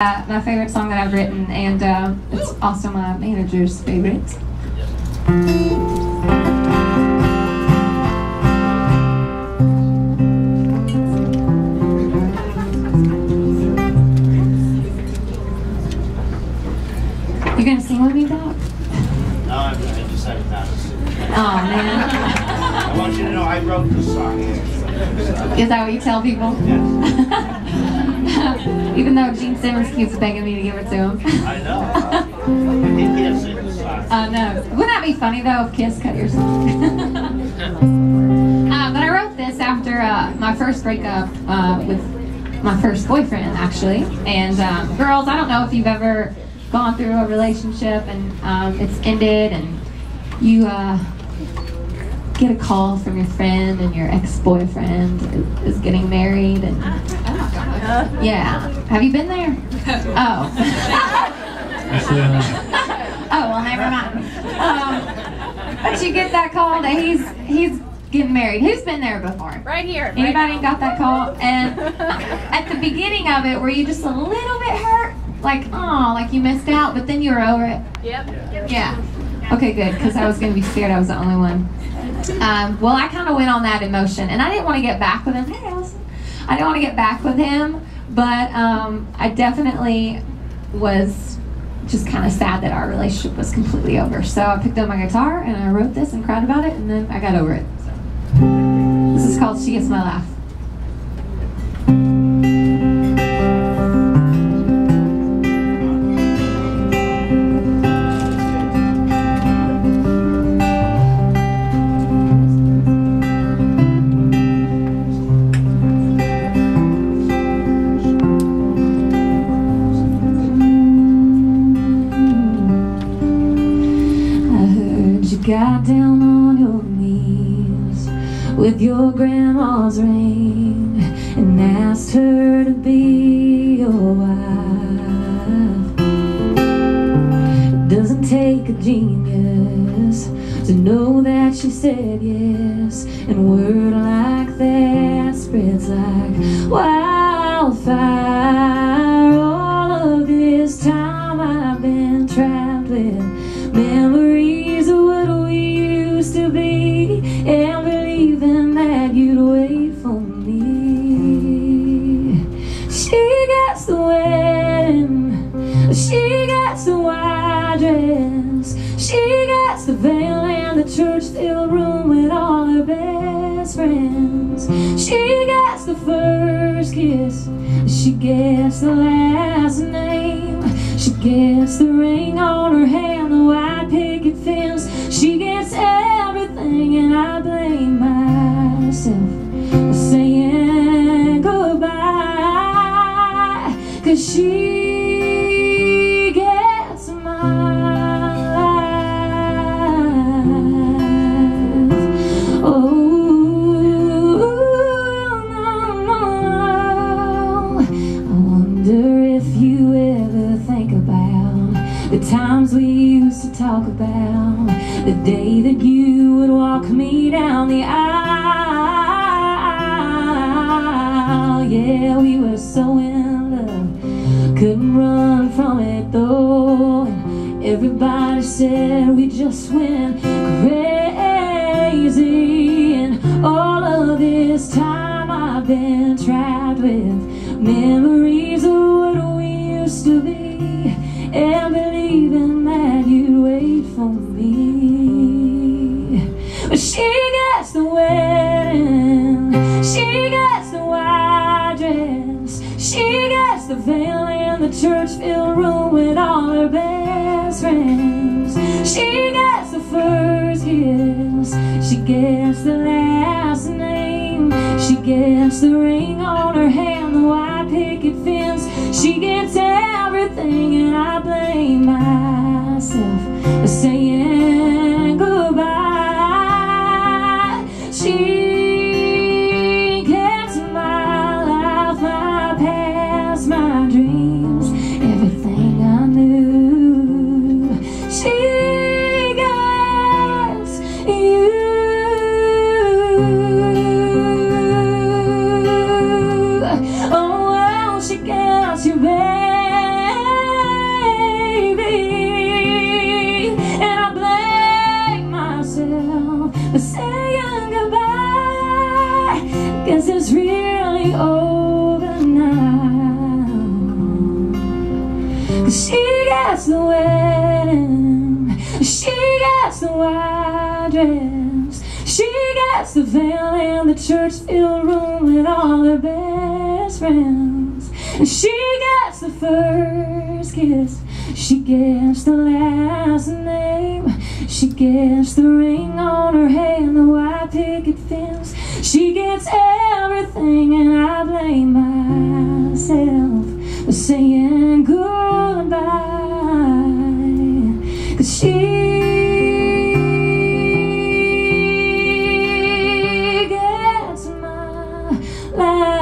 Uh, my favorite song that I've written, and uh, it's also my manager's favorite. You gonna sing with me, Doc? No, I I just haven't noticed. Oh man, I want you to know I wrote this song. Is that what you tell people? Yes. Even though Gene Simmons keeps begging me to give it to him. I know. He can't sing the song. Uh, no. Wouldn't that be funny though if Kiss cut your song? uh, but I wrote this after uh, my first breakup uh, with my first boyfriend, actually. And um, girls, I don't know if you've ever gone through a relationship and um, it's ended and you uh, get a call from your friend and your ex-boyfriend is, is getting married and yeah. Have you been there? Oh. Oh well, never mind. Um, but you get that call that he's he's getting married. Who's been there before? Right here. right Anybody now. got that call? And at the beginning of it, were you just a little bit hurt? Like, oh, like you missed out, but then you were over it. Yep. Yeah. Okay, good, because I was going to be scared I was the only one. Um, well, I kind of went on that emotion, and I didn't want to get back with him. Hey, Allison. I didn't want to get back with him, but um, I definitely was just kind of sad that our relationship was completely over. So I picked up my guitar and I wrote this and cried about it, and then I got over it. So. This is called She Gets My Life. Got down on your knees with your grandma's ring and asked her to be your wife. Doesn't take a genius to know that she said yes, and word like that spreads like wildfire. All of this time I've been trapped with memories she gets the white dress, she gets the veil and the church-filled room with all her best friends. She gets the first kiss, she gets the last name, she gets the ring on her hand, the white picket fence. She gets everything, and I blame myself for saying goodbye. Cause she used to talk about the day that you would walk me down the aisle. Yeah, we were so in love, couldn't run from it though. And everybody said we just went crazy, and all of this time I've been trapped with memories of what we used to be, the veil in the church-filled room with all her best friends. She gets the first kiss, she gets the last name, she gets the ring on her hand, the white picket fence. She gets everything, and I blame myself Guess it's really over now. Cause she gets the wedding. She gets the white dress. She gets the veil and the church filled room With all her best friends. She gets the first kiss. She gets the last name. She gets the ring on her hand The white picket fence. She gets everything, and I blame myself for saying goodbye. Cause she gets my life.